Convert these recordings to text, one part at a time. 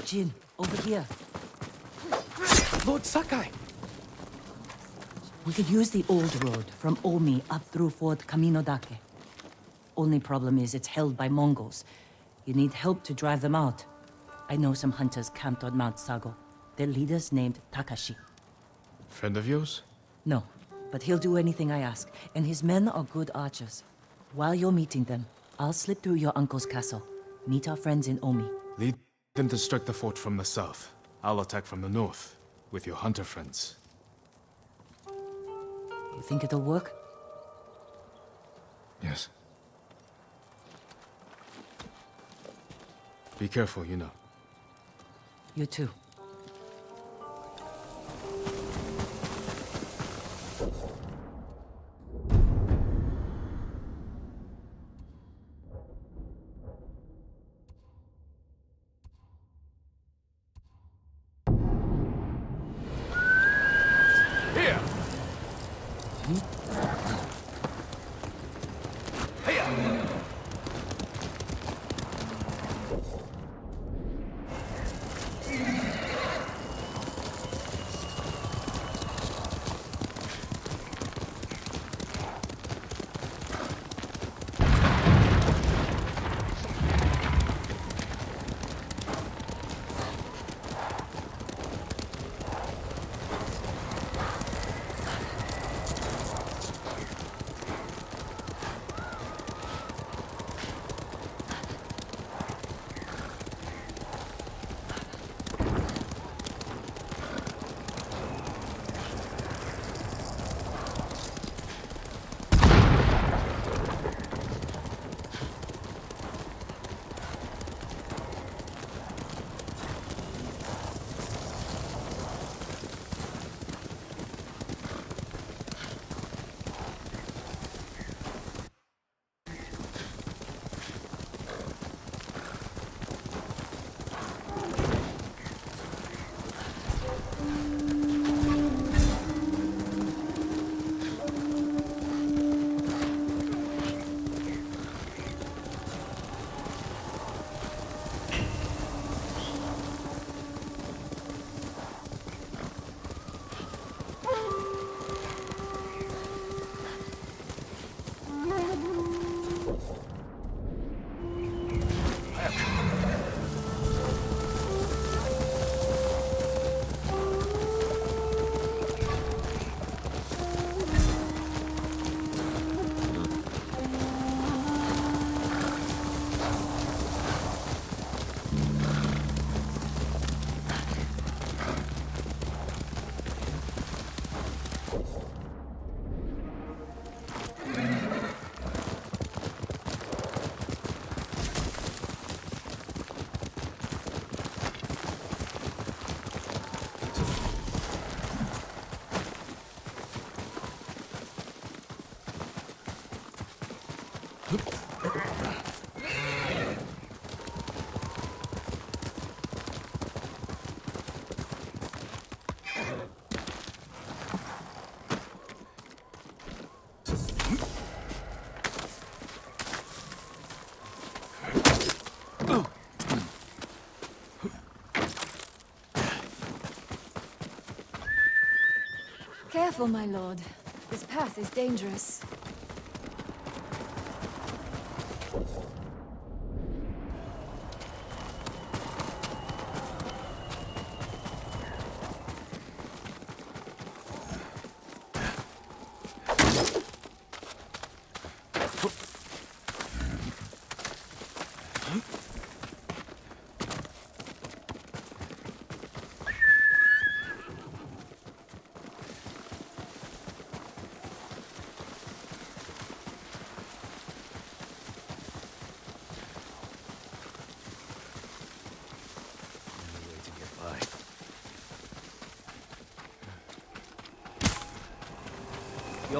Jin, over here. Lord Sakai! We could use the old road from Omi up through Fort Kaminodake. Only problem is it's held by Mongols. You need help to drive them out. I know some hunters camped on Mount Sago. Their leader's named Takashi. Friend of yours? No, but he'll do anything I ask, and his men are good archers. While you're meeting them, I'll slip through your uncle's castle. Meet our friends in Omi. Lead them to strike the fort from the south. I'll attack from the north, with your hunter friends. You think it'll work? Yes. Be careful, you know. You too. Careful, my lord. This path is dangerous. Only way to get by.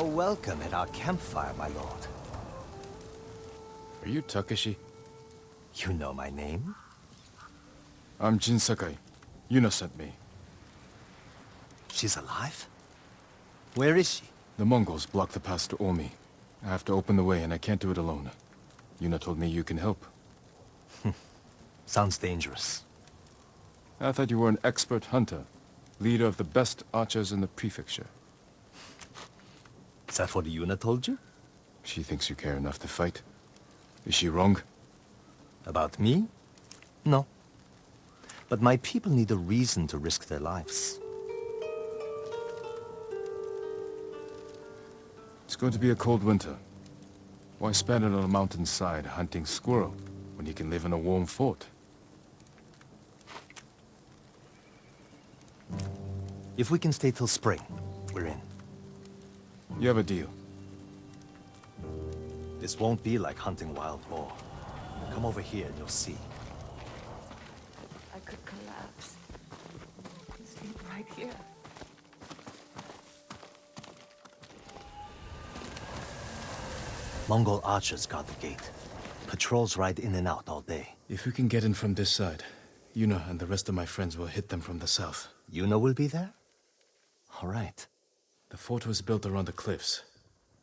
You're welcome at our campfire, my lord. Are you Takashi? You know my name? I'm Jin Sakai. Yuna sent me. She's alive? Where is she? The Mongols blocked the pass to Omi. I have to open the way and I can't do it alone. Yuna told me you can help. Sounds dangerous. I thought you were an expert hunter, leader of the best archers in the prefecture. Is that what Yuna told you? She thinks you care enough to fight. Is she wrong? About me? No. But my people need a reason to risk their lives. It's going to be a cold winter. Why spend it on a mountainside hunting squirrel when you can live in a warm fort? If we can stay till spring, we're in. You have a deal. This won't be like hunting wild boar. Come over here and you'll see. I could collapse. Sleep right here. Mongol archers guard the gate. Patrols ride in and out all day. If we can get in from this side, Yuna and the rest of my friends will hit them from the south. Yuna will be there? All right. The fort was built around the cliffs.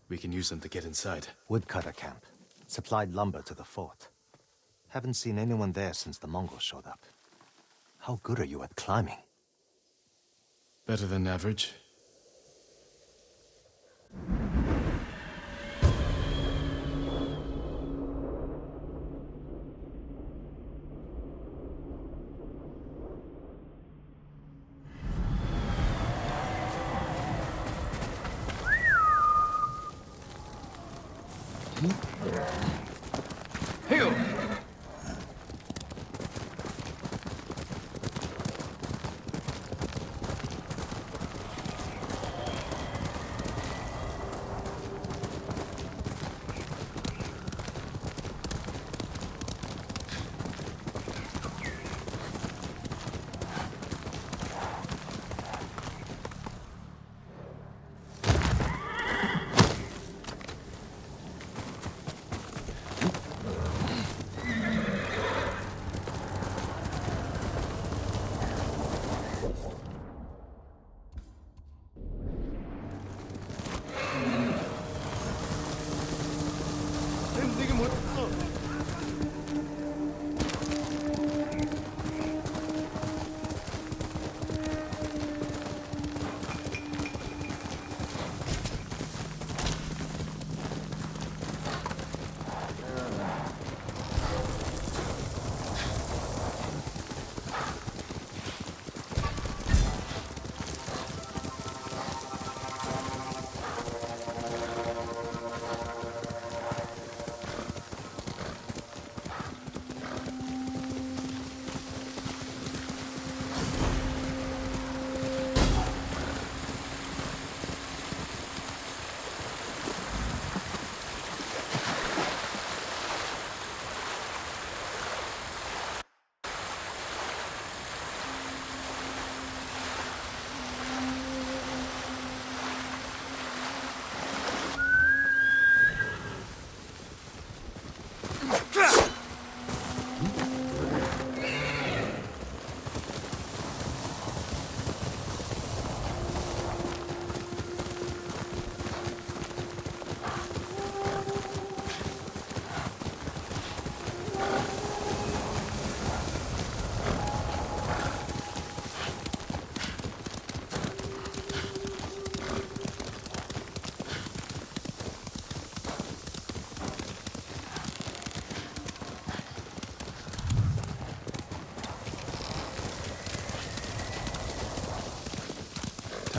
We can use them to get inside. Woodcutter camp. Supplied lumber to the fort. Haven't seen anyone there since the Mongols showed up. How good are you at climbing? Better than average.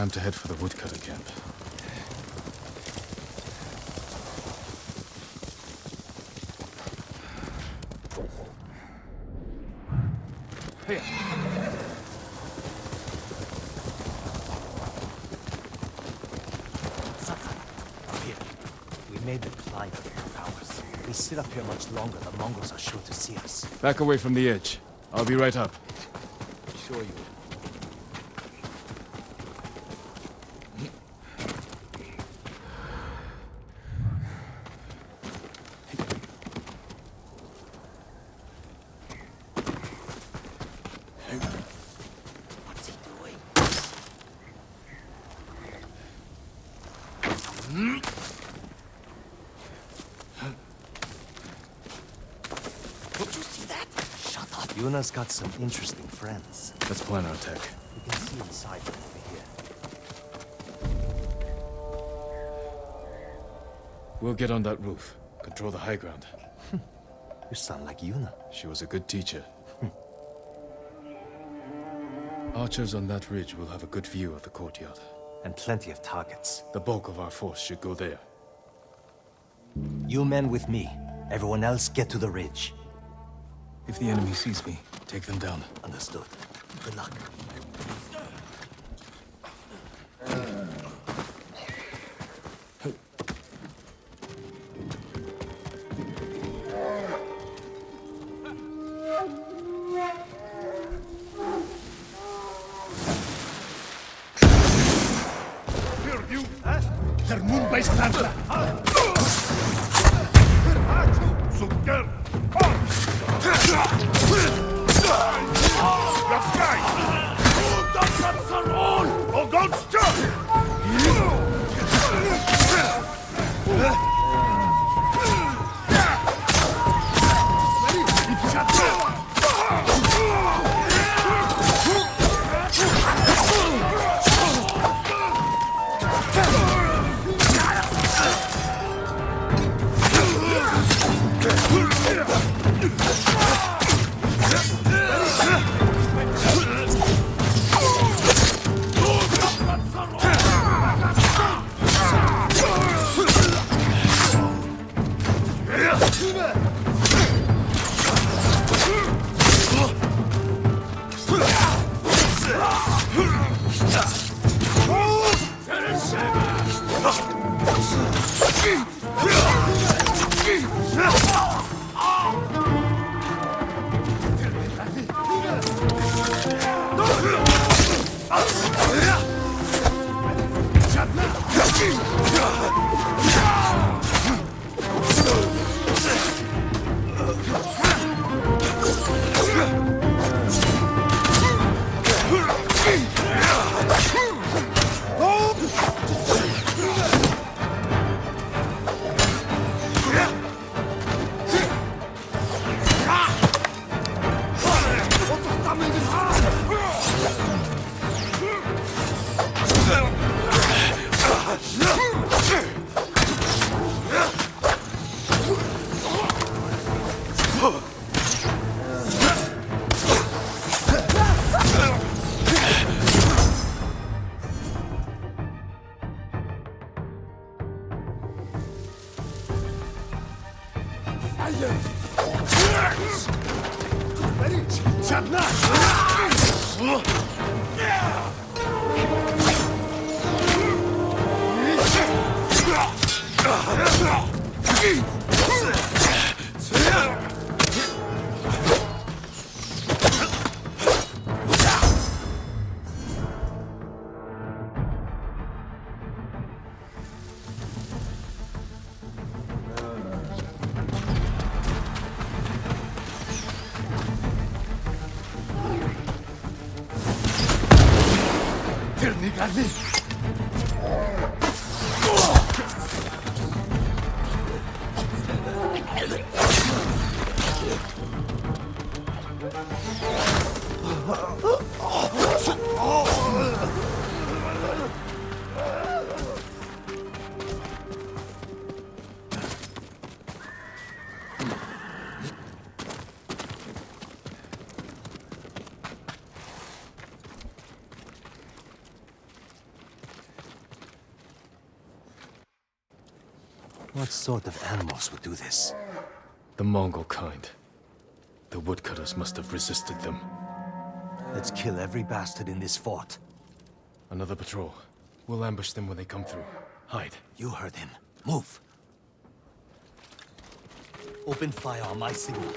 Time to head for the woodcutter camp. Hey! Up here. We made the Clyde of ours. We sit up here much longer, the Mongols are sure to see us. Back away from the edge. I'll be right up. Sure you will. Did you see that? Shut up. Yuna's got some interesting friends. Let's plan our attack. You can see inside from over here. We'll get on that roof. Control the high ground. You sound like Yuna. She was a good teacher. Archers on that ridge will have a good view of the courtyard. And plenty of targets. The bulk of our force should go there. You men with me. Everyone else get to the ridge. If the enemy sees me, take them down. Understood. Good luck. This. What sort of animals would do this? The Mongol kind. The woodcutters must have resisted them. Let's kill every bastard in this fort. Another patrol. We'll ambush them when they come through. Hide. You heard him. Move. Open fire on my signal.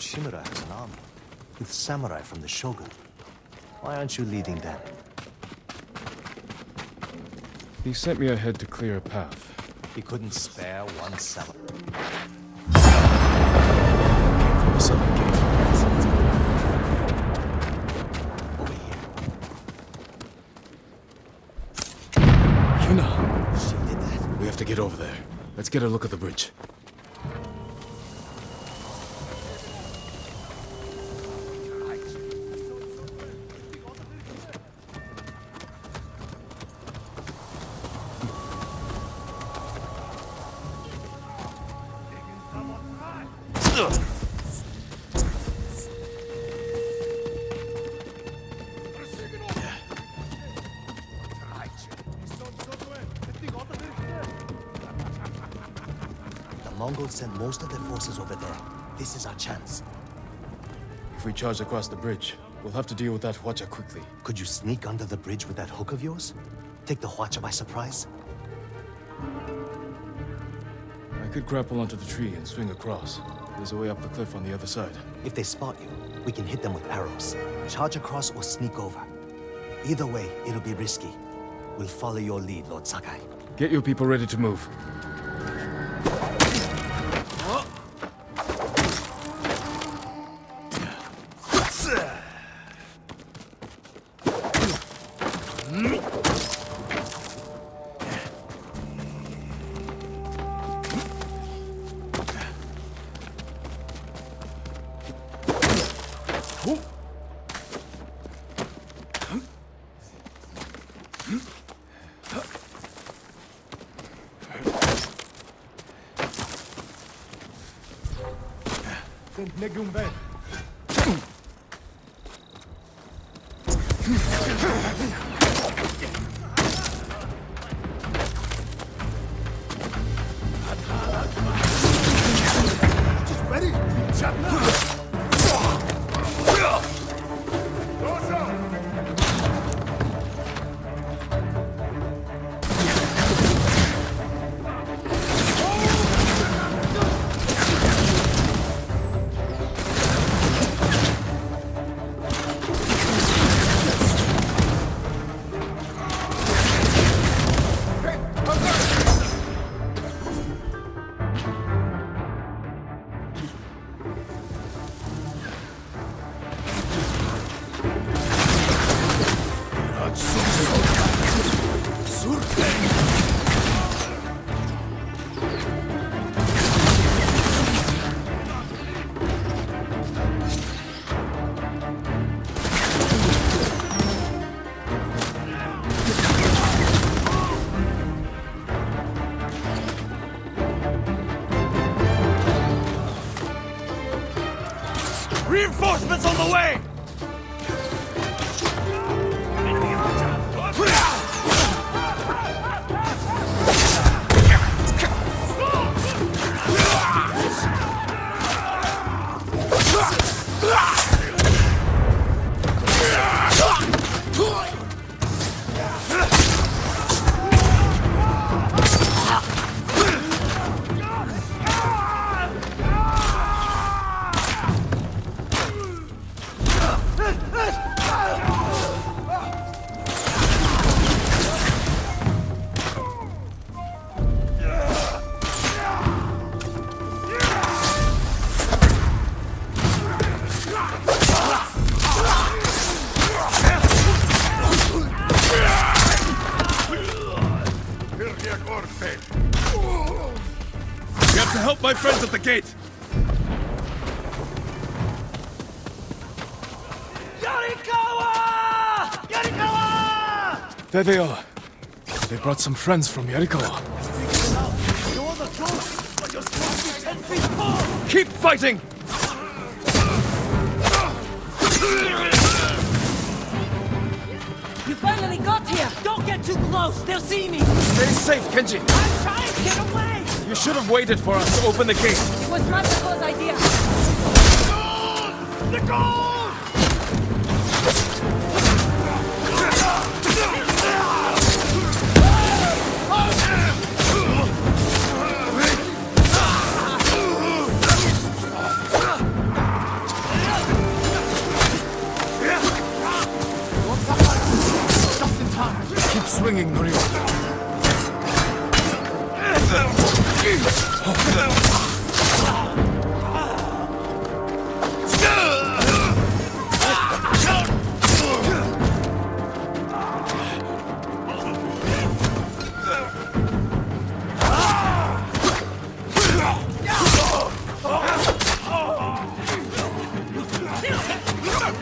Lord Shimura has an army, with samurai from the Shogun. Why aren't you leading them? He sent me ahead to clear a path. He couldn't spare one samurai. From the southern gate. Over here. Yuna! She did that. We have to get over there. Let's get a look at the bridge. Most of their forces over there. This is our chance. If we charge across the bridge, we'll have to deal with that Hwacha quickly. Could you sneak under the bridge with that hook of yours? Take the Hwacha by surprise? I could grapple onto the tree and swing across. There's a way up the cliff on the other side. If they spot you, we can hit them with arrows. Charge across or sneak over. Either way, it'll be risky. We'll follow your lead, Lord Sakai. Get your people ready to move. Ready? Reinforcements on the way! There they are. They brought some friends from Yarikawa. Keep fighting! You finally got here! Don't get too close! They'll see me! Stay safe, Kenji! I'm trying to get away! You should have waited for us to open the gate. It was Matsuko's idea! Swinging, Norio.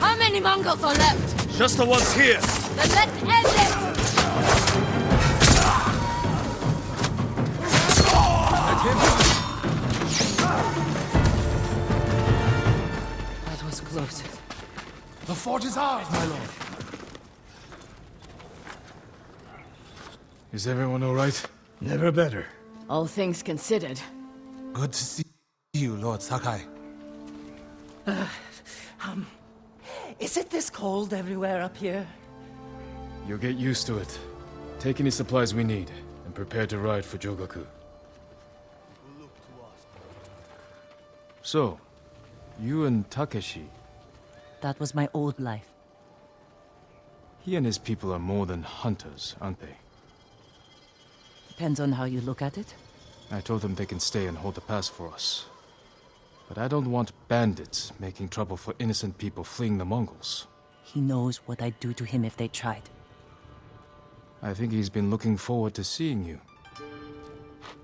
How many Mongols are left? Just the ones here. Is everyone all right? Never better. All things considered. Good to see you, Lord Sakai. Um, Is it this cold everywhere up here? You'll get used to it. Take any supplies we need, and prepare to ride for Jogaku. So, you and Takashi, That was my old life. he and his people are more than hunters, aren't they? Depends on how you look at it. I told them they can stay and hold the pass for us. But I don't want bandits making trouble for innocent people fleeing the Mongols. He knows what I'd do to him if they tried. I think he's been looking forward to seeing you.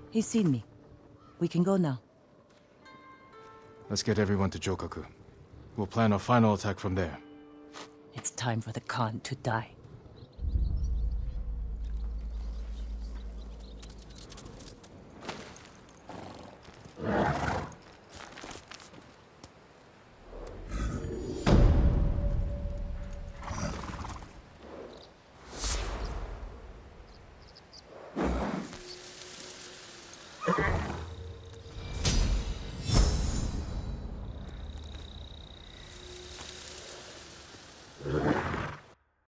He's seen me. We can go now. Let's get everyone to Jogaku. We'll plan our final attack from there. It's time for the Khan to die. Yeah.